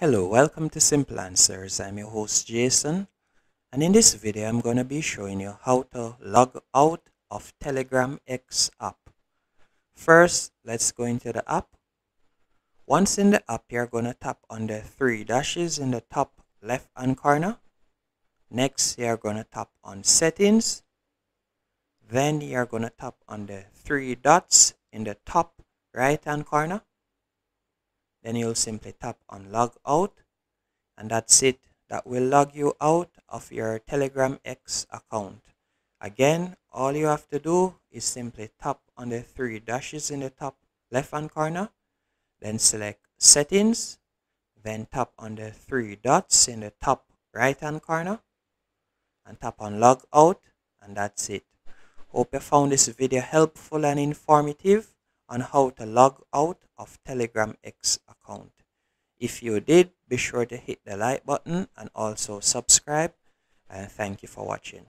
Hello, welcome to Simple Answers. I'm your host Jason and in this video I'm going to be showing you how to log out of Telegram X app. First, let's go into the app. Once in the app, you're going to tap on the three dashes in the top left hand corner. Next, you're going to tap on settings. Then you're going to tap on the three dots in the top right hand corner then you'll simply tap on log out and that's it. That will log you out of your telegram x account. Again all you have to do is simply tap on the three dashes in the top left hand corner then select settings then tap on the three dots in the top right hand corner and tap on log out and that's it. Hope you found this video helpful and informative on how to log out of Telegram X account. If you did, be sure to hit the like button and also subscribe. And thank you for watching.